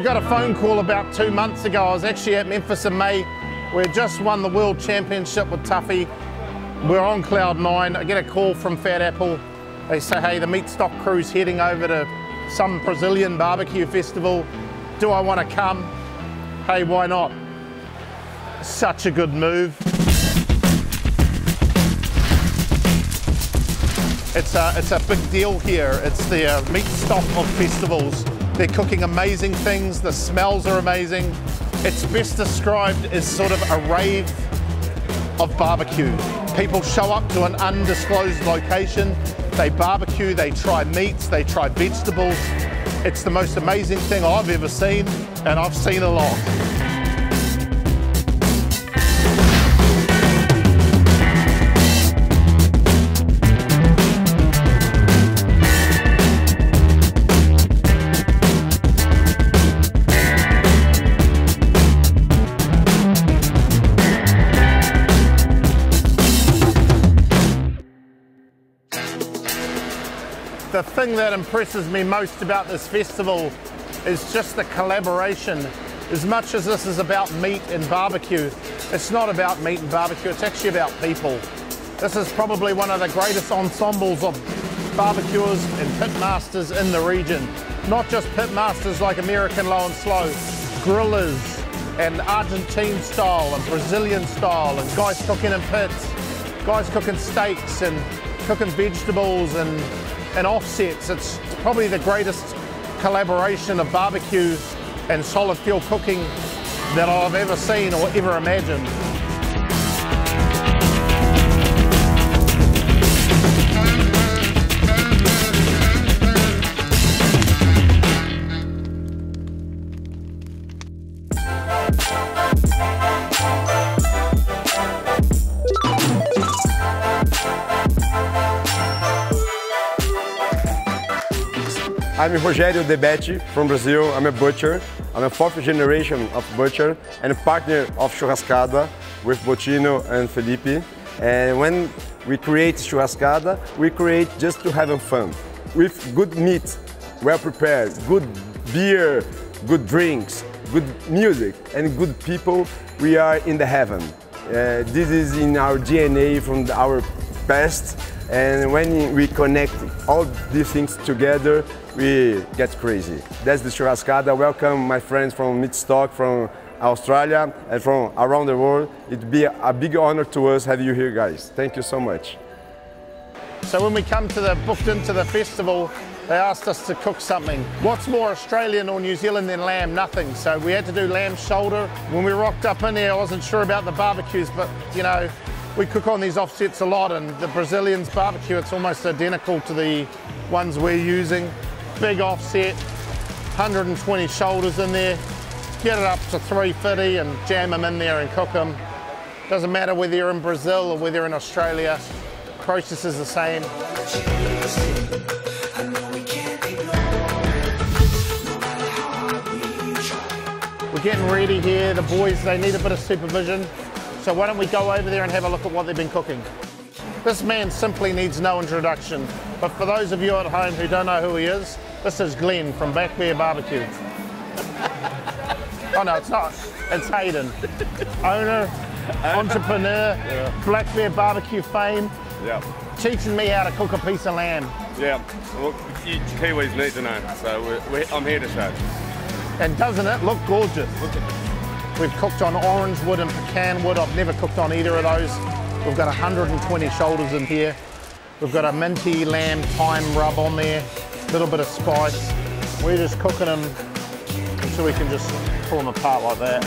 I got a phone call about two months ago. I was actually at Memphis in May. We just won the World Championship with Tuffy. We're on cloud nine. I get a call from Fat Apple. They say, hey, the Meatstock crew's heading over to some Brazilian barbecue festival. Do I want to come? Hey, why not? Such a good move. It's a, it's a big deal here. It's the uh, Meatstock of festivals. They're cooking amazing things. The smells are amazing. It's best described as sort of a rave of barbecue. People show up to an undisclosed location. They barbecue, they try meats, they try vegetables. It's the most amazing thing I've ever seen, and I've seen a lot. That impresses me most about this festival is just the collaboration. As much as this is about meat and barbecue, it's not about meat and barbecue, it's actually about people. This is probably one of the greatest ensembles of barbecuers and pitmasters in the region. Not just pitmasters like American Low and Slow, grillers and Argentine style and Brazilian style and guys cooking in pits, guys cooking steaks and cooking vegetables and and offsets. It's probably the greatest collaboration of barbecue and solid fuel cooking that I've ever seen or ever imagined. I'm Rogério Debete from Brazil. I'm a butcher. I'm a fourth generation of butcher and a partner of Churrascada with Botino and Felipe. And when we create Churrascada, we create just to have fun. With good meat, well prepared, good beer, good drinks, good music, and good people, we are in the heaven. Uh, this is in our DNA from our past and when we connect all these things together, we get crazy. That's the churrascada. Welcome my friends from Meatstock, from Australia, and from around the world. It'd be a big honor to us have you here, guys. Thank you so much. So when we come to the booked into the festival, they asked us to cook something. What's more Australian or New Zealand than lamb? Nothing. So we had to do lamb shoulder. When we rocked up in there, I wasn't sure about the barbecues, but you know, we cook on these offsets a lot and the Brazilians barbecue, it's almost identical to the ones we're using. Big offset, 120 shoulders in there. Get it up to 350 and jam them in there and cook them. Doesn't matter whether you're in Brazil or whether you're in Australia, process is the same. We're getting ready here. The boys, they need a bit of supervision. So why don't we go over there and have a look at what they've been cooking. This man simply needs no introduction, but for those of you at home who don't know who he is, this is Glenn from Black Bear Barbecue. oh no, it's not. It's Hayden. Owner, entrepreneur, yeah. Black Bear Barbecue fame. Yeah. Teaching me how to cook a piece of lamb. Yeah, well, you Kiwis need to know, so we're, we're, I'm here to show. And doesn't it look gorgeous? We've cooked on orange wood and pecan wood. I've never cooked on either of those. We've got 120 shoulders in here. We've got a minty lamb thyme rub on there, a little bit of spice. We're just cooking them until we can just pull them apart like that.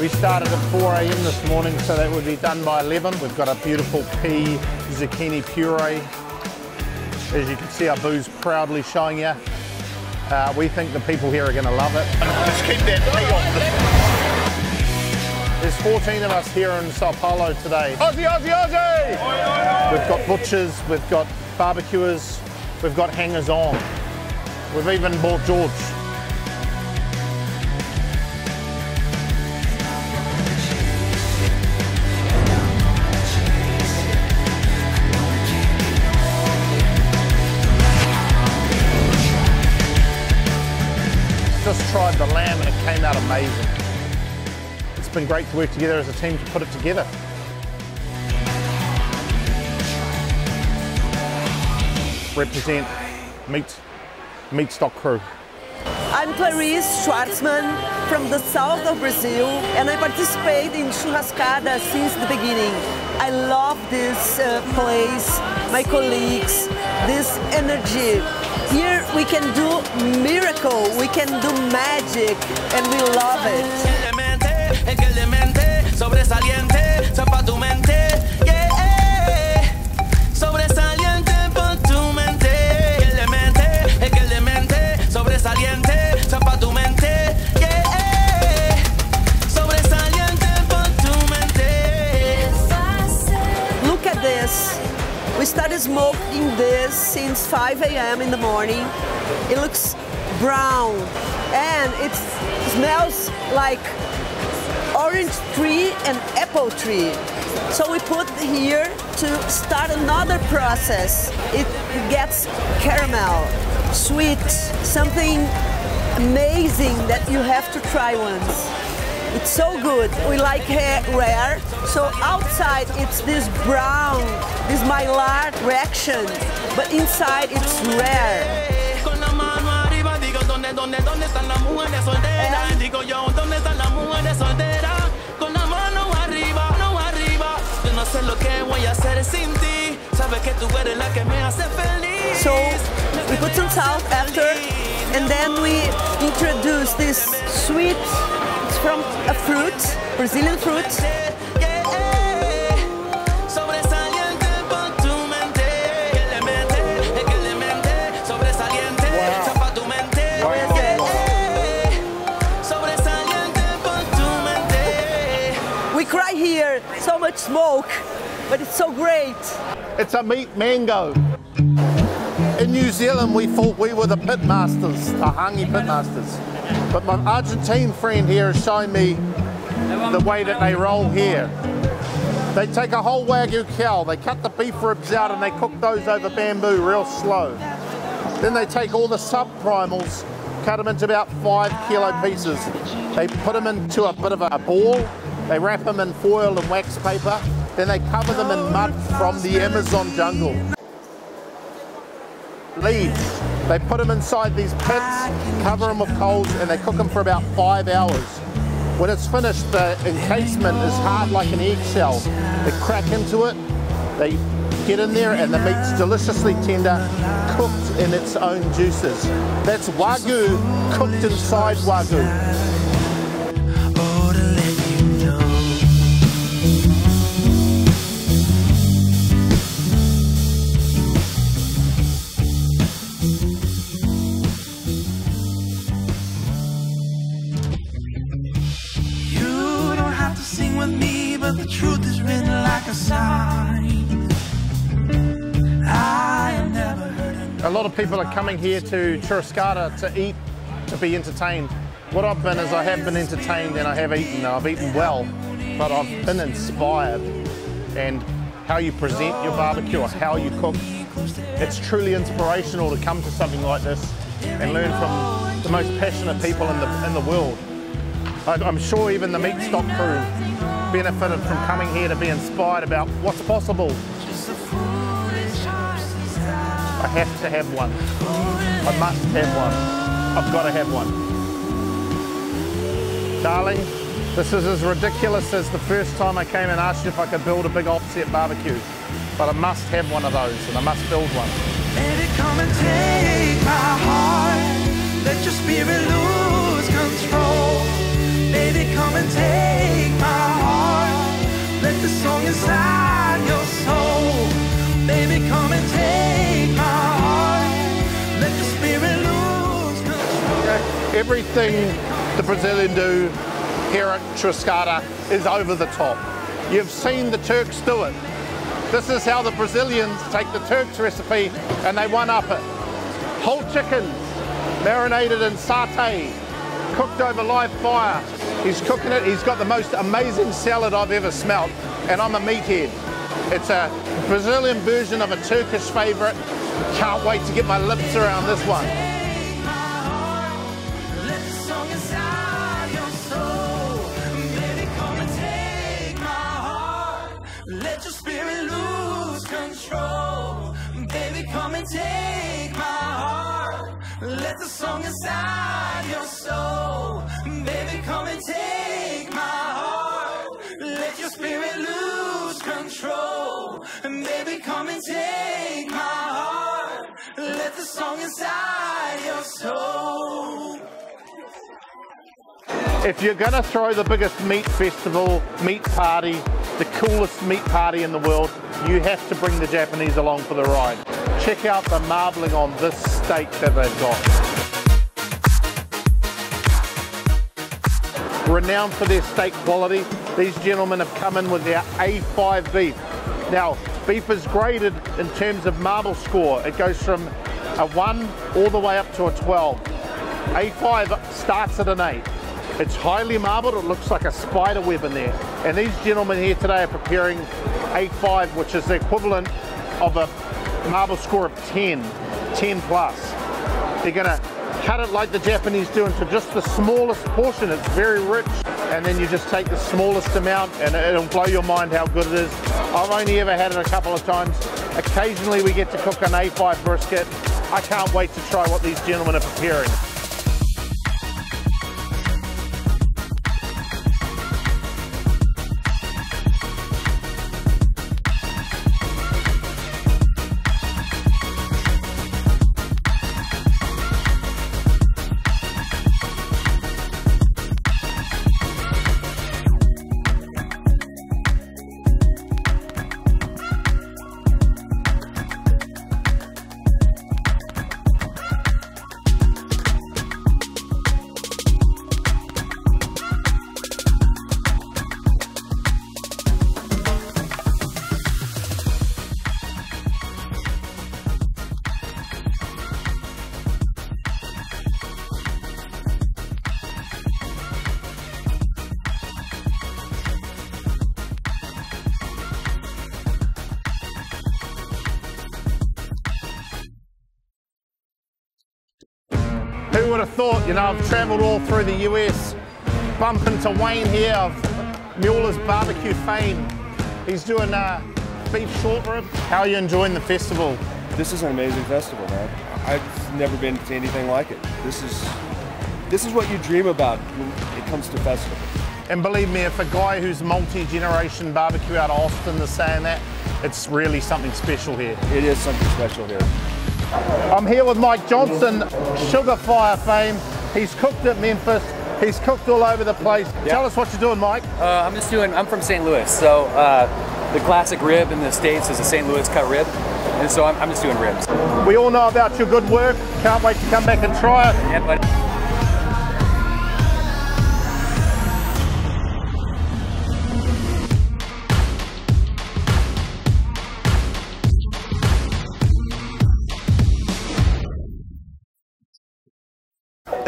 We started at 4 a.m. this morning, so that would be done by 11. We've got a beautiful pea zucchini puree. As you can see, our booze proudly showing you. Uh, we think the people here are going to love it. Just keep that off. There's 14 of us here in Sao Paulo today. Aussie, Aussie, Aussie! We've got butchers, we've got barbecuers, we've got hangers on. We've even bought George. Been great to work together as a team to put it together. Represent meat, Meatstock crew. I'm Clarice Schwartzman from the south of Brazil and I participate in Churrascada since the beginning. I love this uh, place, my colleagues, this energy. Here we can do miracle, we can do magic and we love it. This since 5 a.m. in the morning. It looks brown and it smells like orange tree and apple tree. So we put here to start another process. It gets caramel, sweet, something amazing that you have to try once. It's so good. We like rare. So outside it's this brown, this Maillard reaction, but inside it's rare. So we put some salt after, and then we introduce this sweet it's from a fruit, Brazilian fruit. We cry here, so much smoke, but it's so great. It's a meat mango. In New Zealand, we thought we were the pitmasters, the hangi pitmasters. But my Argentine friend here is showing me the way that they roll here. They take a whole Wagyu cow, they cut the beef ribs out and they cook those over bamboo real slow. Then they take all the subprimals, cut them into about five kilo pieces. They put them into a bit of a ball, they wrap them in foil and wax paper, then they cover them in mud from the Amazon jungle. Leaves. They put them inside these pits, cover them with coals, and they cook them for about five hours. When it's finished, the encasement is hard like an eggshell. They crack into it, they get in there, and the meat's deliciously tender, cooked in its own juices. That's Wagyu cooked inside Wagyu. A lot of people are coming here to Churrascada to eat, to be entertained. What I've been is I have been entertained and I have eaten. I've eaten well, but I've been inspired. And how you present your barbecue or how you cook, it's truly inspirational to come to something like this and learn from the most passionate people in the, in the world. I'm sure even the Meatstock crew benefited from coming here to be inspired about what's possible I have to have one. I must have one. I've got to have one. Darling, this is as ridiculous as the first time I came and asked you if I could build a big offset barbecue. But I must have one of those and I must build one. Let Baby, come and take my heart. Let the song inside your soul. Baby, come and take everything the Brazilian do here at Churrascada is over the top. You've seen the Turks do it. This is how the Brazilians take the Turks recipe and they one-up it. Whole chickens, marinated in satay, cooked over live fire. He's cooking it. He's got the most amazing salad I've ever smelt, and I'm a meathead. It's a Brazilian version of a Turkish favourite. Can't wait to get my lips around this one. Come and take my heart. Let the song inside. Take my heart. Let the song inside your soul. If you're going to throw the biggest meat festival, meat party, the coolest meat party in the world, you have to bring the Japanese along for the ride. Check out the marbling on this steak that they've got. Renowned for their steak quality, these gentlemen have come in with their A5 beef. Now, beef is graded in terms of marble score. It goes from a 1 all the way up to a 12. A5 starts at an 8. It's highly marbled, it looks like a spider web in there. And these gentlemen here today are preparing A5, which is the equivalent of a marble score of 10, 10 plus. They're gonna cut it like the Japanese do into just the smallest portion. It's very rich. And then you just take the smallest amount and it'll blow your mind how good it is. I've only ever had it a couple of times. Occasionally we get to cook an A5 brisket. I can't wait to try what these gentlemen are preparing. Would have thought, you know, I've travelled all through the US, bump into Wayne here of Mueller's Barbecue fame. He's doing uh, beef short rib. How are you enjoying the festival? This is an amazing festival, man. I've never been to anything like it. This is this is what you dream about when it comes to festivals. And believe me, if a guy who's multi-generation barbecue out of Austin is saying that, it's really something special here. It is something special here. I'm here with Mike Johnson, Sugarfire fame. He's cooked at Memphis. He's cooked all over the place. Tell us what you're doing, Mike. Uh, I'm just doing, I'm from St. Louis, so uh, the classic rib in the States is a St. Louis cut rib, and so I'm, I'm just doing ribs. We all know about your good work. Can't wait to come back and try it. Yeah,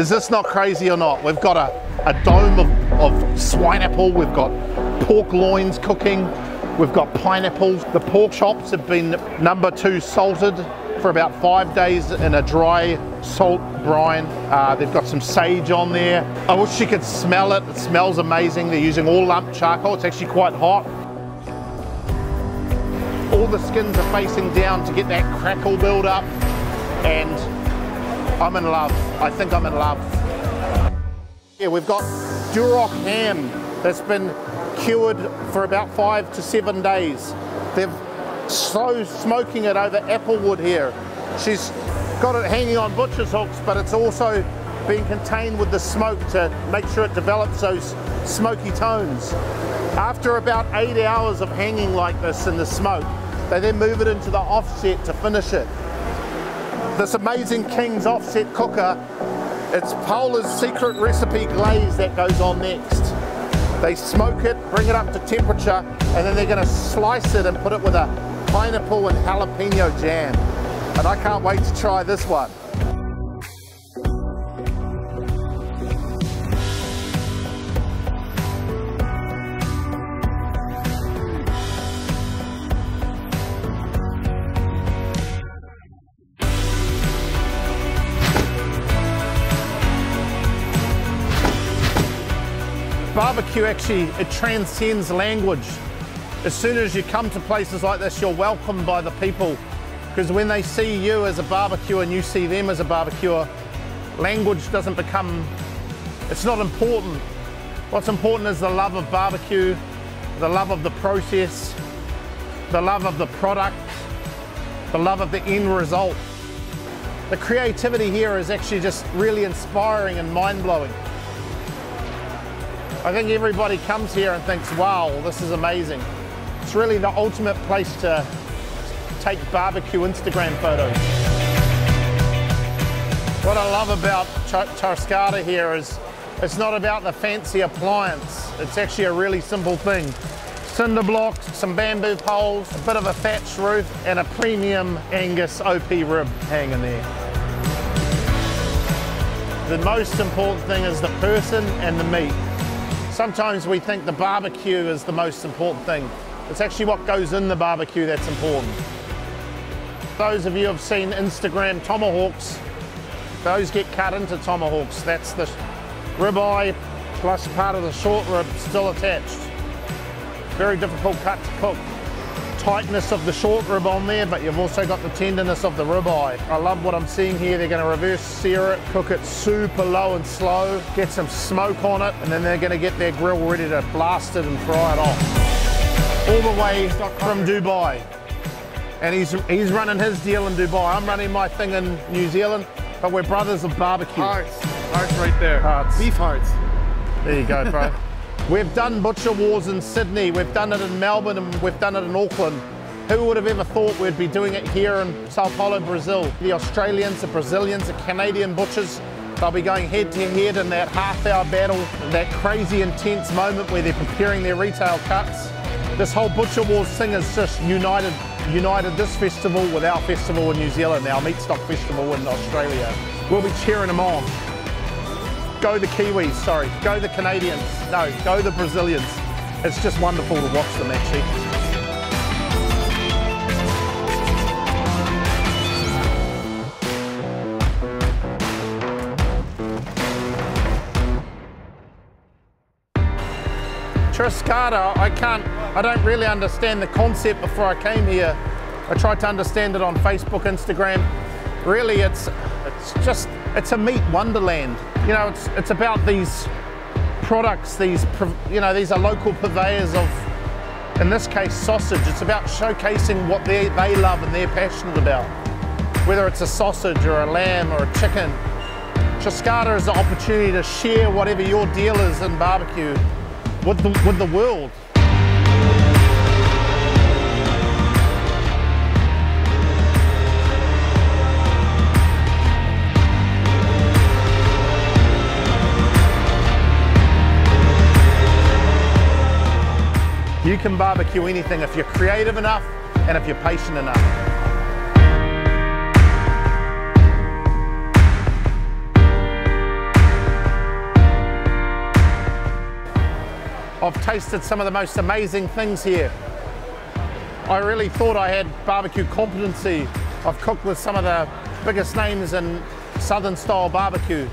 Is this not crazy or not? We've got a, a dome of, of swine apple, we've got pork loins cooking, we've got pineapples. The pork chops have been number two salted for about five days in a dry salt brine. Uh, they've got some sage on there. I wish you could smell it. It smells amazing. They're using all lump charcoal. It's actually quite hot. All the skins are facing down to get that crackle build up and I'm in love. I think I'm in love. Yeah, we've got Duroc ham that's been cured for about five to seven days. They've slow smoking it over apple wood here. She's got it hanging on butcher's hooks, but it's also being contained with the smoke to make sure it develops those smoky tones. After about eight hours of hanging like this in the smoke, they then move it into the offset to finish it this amazing King's offset cooker. It's Paula's secret recipe glaze that goes on next. They smoke it, bring it up to temperature, and then they're gonna slice it and put it with a pineapple and jalapeno jam. And I can't wait to try this one. Barbecue actually, it transcends language. as soon as you come to places like this, you're welcomed by the people. Because when they see you as a barbecue and you see them as a barbecue, language doesn't become, it's not important. What's important is the love of barbecue, the love of the process, the love of the product, the love of the end result. The creativity here is actually just really inspiring and mind blowing. I think everybody comes here and thinks, wow, this is amazing. It's really the ultimate place to take barbecue Instagram photos. What I love about Churrascada here is it's not about the fancy appliance. It's actually a really simple thing. Cinder blocks, some bamboo poles, a bit of a thatched roof, and a premium Angus OP rib hanging there. The most important thing is the person and the meat. Sometimes we think the barbecue is the most important thing. It's actually what goes in the barbecue that's important. Those of you who have seen Instagram tomahawks, those get cut into tomahawks. That's the ribeye plus part of the short rib still attached. Very difficult cut to cook. Tightness of the short rib on there, but you've also got the tenderness of the ribeye. I love what I'm seeing here. They're going to reverse sear it, cook it super low and slow, get some smoke on it, and then they're going to get their grill ready to blast it and fry it off. All the way from Dubai. And he's, he's running his deal in Dubai. I'm running my thing in New Zealand, but we're brothers of barbecue. Hearts. Hearts right there. Hearts. Beef hearts. There you go, bro. we've done butcher wars in Sydney, we've done it in Melbourne, and we've done it in Auckland. Who would have ever thought we'd be doing it here in Sao Paulo, Brazil? The Australians, the Brazilians, the Canadian butchers, they'll be going head to head in that half hour battle, that crazy intense moment where they're preparing their retail cuts. This whole Butcher Wars thing is just united united this festival with our festival in New Zealand, our Meatstock Festival in Australia. We'll be cheering them on. Go the Kiwis, sorry. Go the Canadians. No, go the Brazilians. It's just wonderful to watch them actually. Churrascada, I can't, I don't really understand the concept before I came here. I tried to understand it on Facebook, Instagram. Really, it's, it's just, it's a meat wonderland. You know, it's, it's about these products, these, you know, these are local purveyors of, in this case, sausage. It's about showcasing what they, they love and they're passionate about. Whether it's a sausage or a lamb or a chicken. Churrascada is the opportunity to share whatever your deal is in barbecue with the, with the world. You can barbecue anything if you're creative enough and if you're patient enough. I've tasted some of the most amazing things here. I really thought I had barbecue competency. I've cooked with some of the biggest names in Southern style barbecue,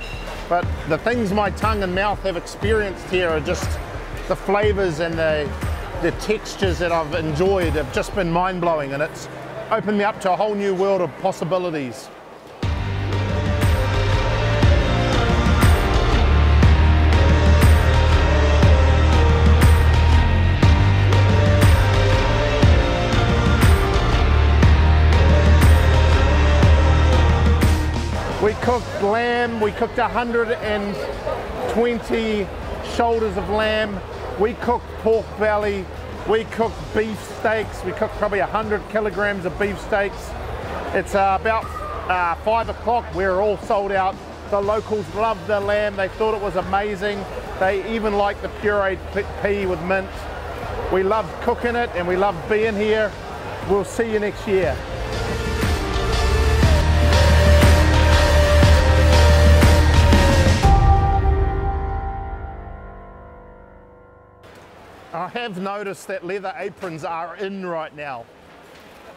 but the things my tongue and mouth have experienced here are just the flavors and the, the textures that I've enjoyed have just been mind blowing and it's opened me up to a whole new world of possibilities. We cooked lamb, we cooked 120 shoulders of lamb, we cooked pork belly, we cooked beef steaks, we cooked probably 100 kilograms of beef steaks. It's uh, about uh, five o'clock, we're all sold out. The locals loved the lamb, they thought it was amazing. They even liked the pureed pea with mint. We love cooking it and we love being here. We'll see you next year. I have noticed that leather aprons are in right now.